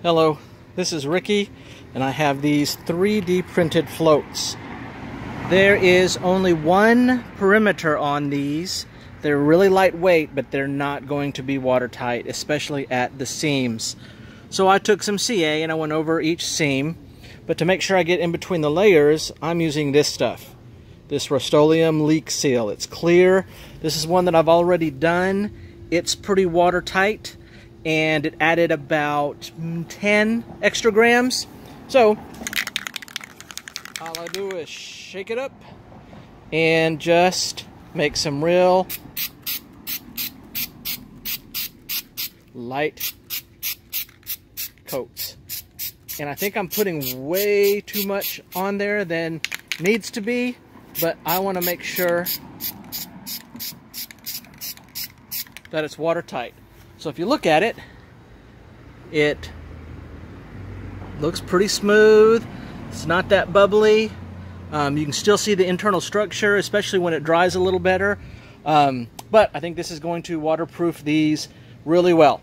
Hello, this is Ricky, and I have these 3D printed floats. There is only one perimeter on these. They're really lightweight, but they're not going to be watertight, especially at the seams. So I took some CA and I went over each seam, but to make sure I get in between the layers, I'm using this stuff. This Rust-Oleum leak seal. It's clear. This is one that I've already done. It's pretty watertight and it added about 10 extra grams. So all I do is shake it up and just make some real light coats. And I think I'm putting way too much on there than needs to be, but I want to make sure that it's watertight. So if you look at it, it looks pretty smooth. It's not that bubbly. Um, you can still see the internal structure, especially when it dries a little better. Um, but I think this is going to waterproof these really well.